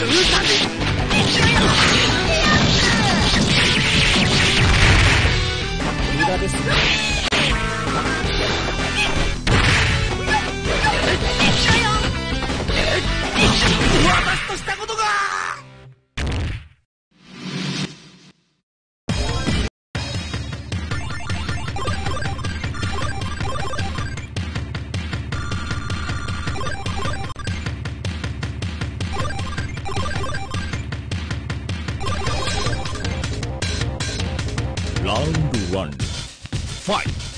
無駄で Round one. Fight!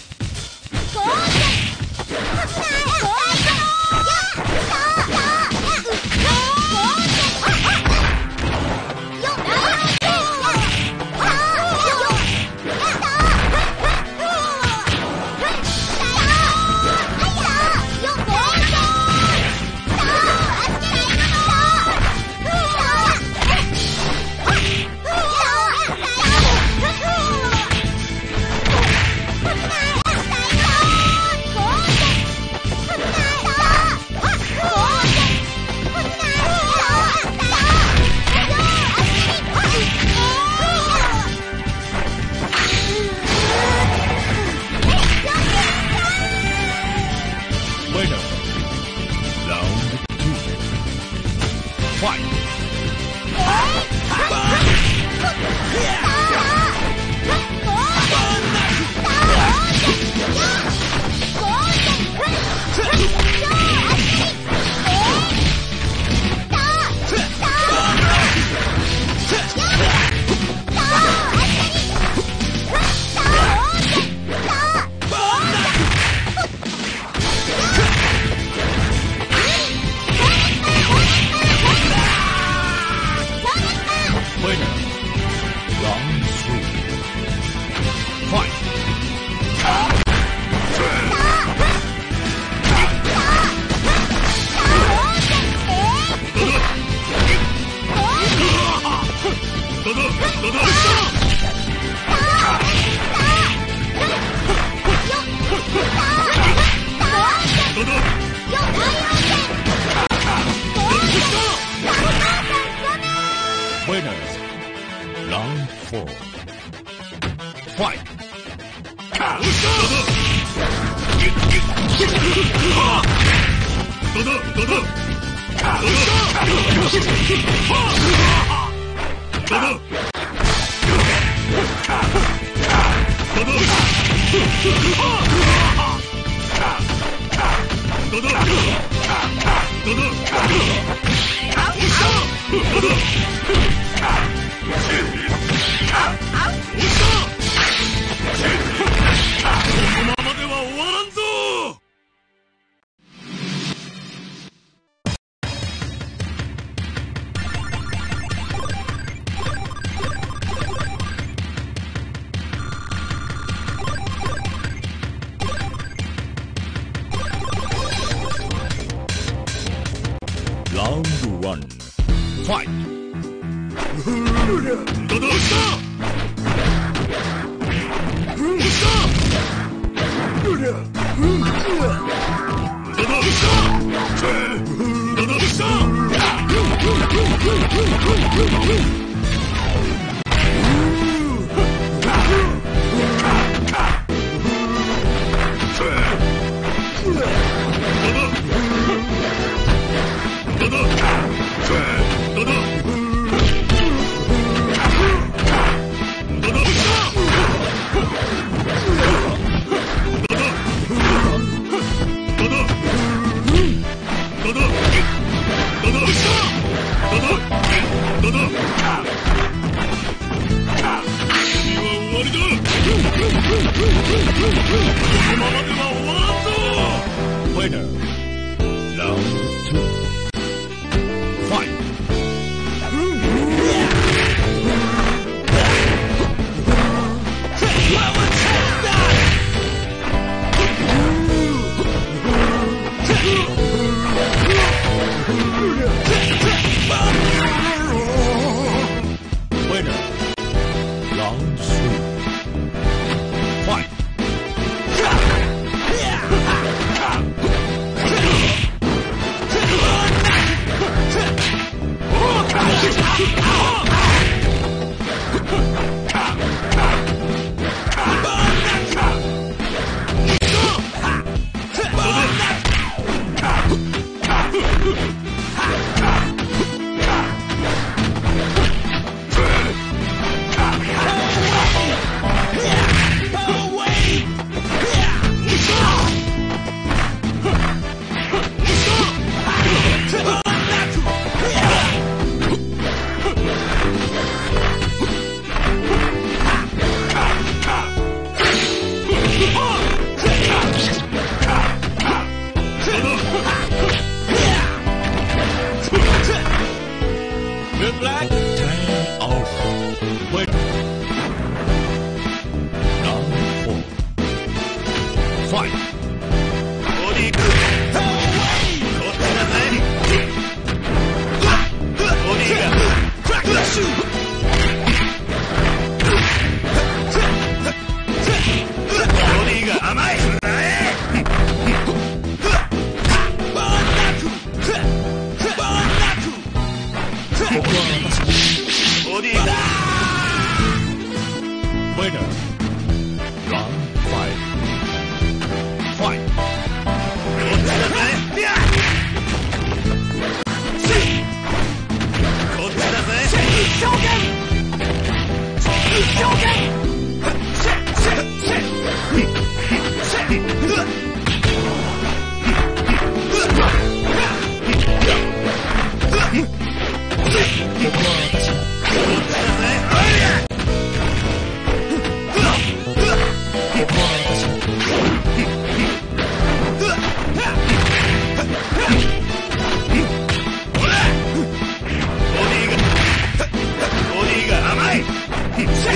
Oh!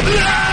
Yeah!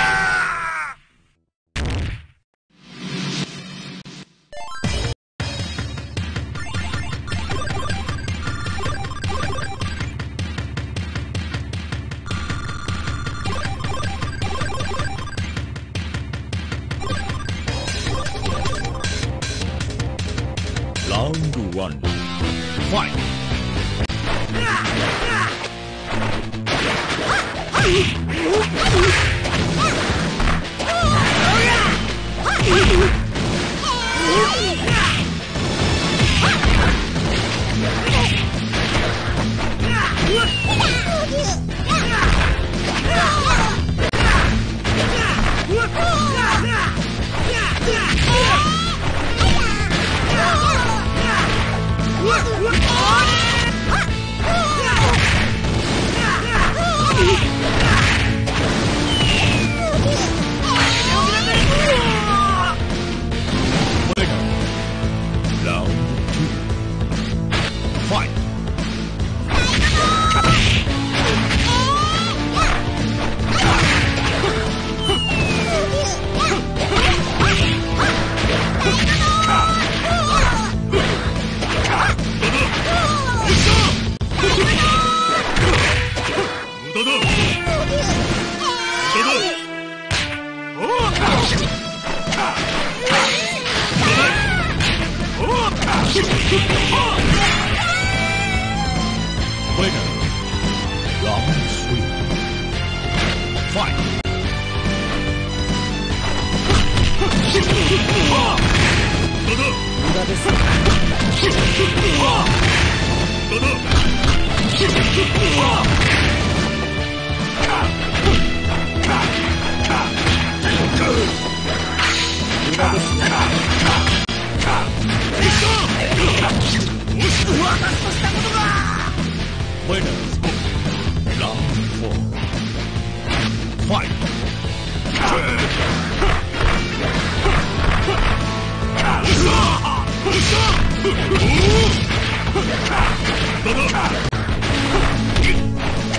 接住！哦卡！卡！哦卡！哦卡！winner，Rock Sweet，fight！哦卡！哦卡！哦卡！哦卡！Fight!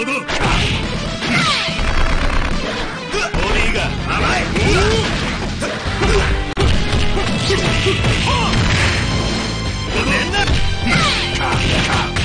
こと。ボディが甘い。ごめんな。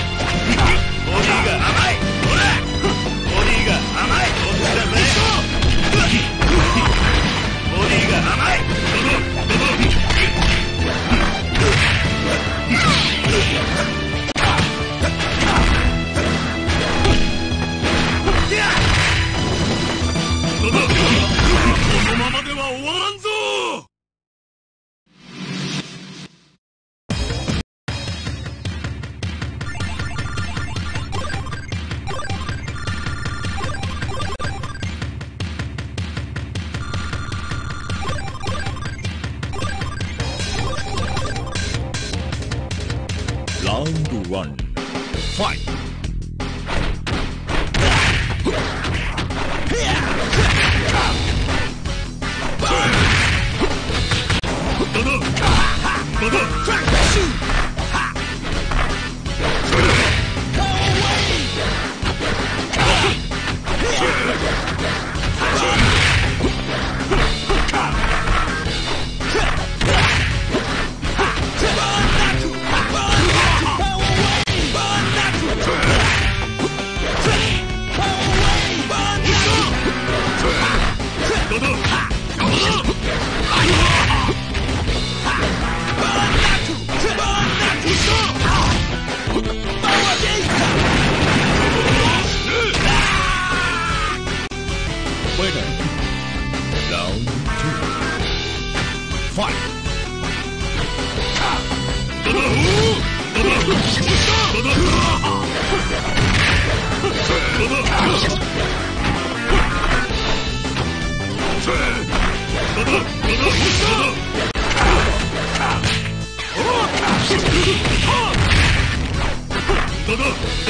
だ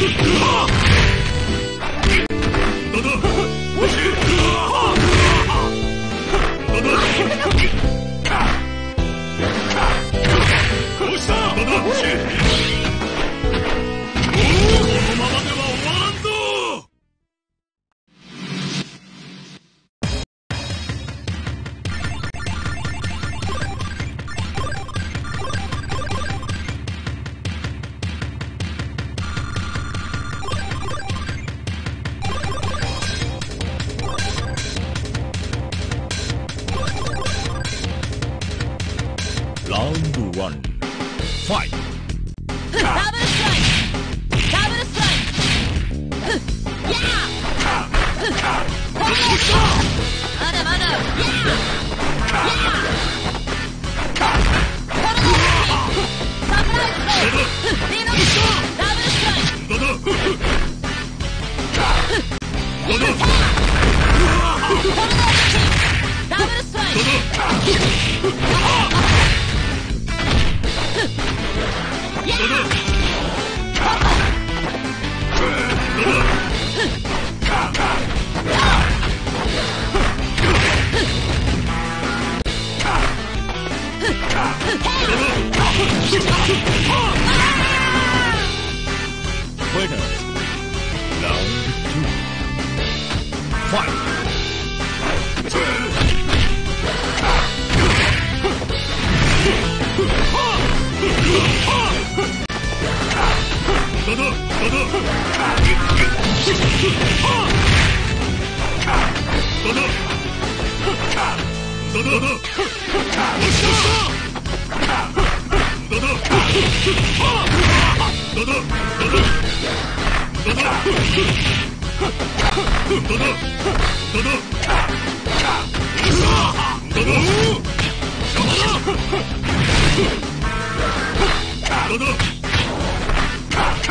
Ah! ファイ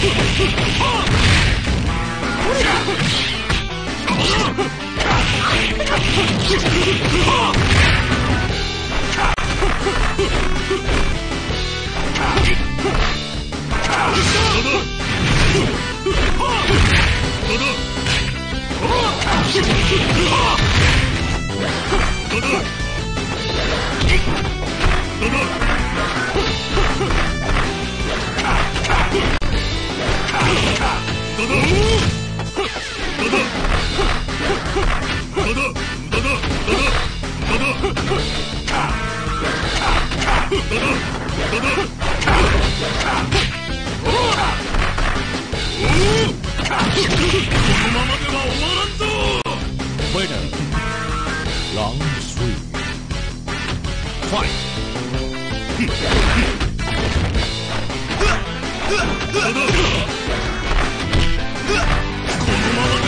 Dodo! Fight! このまま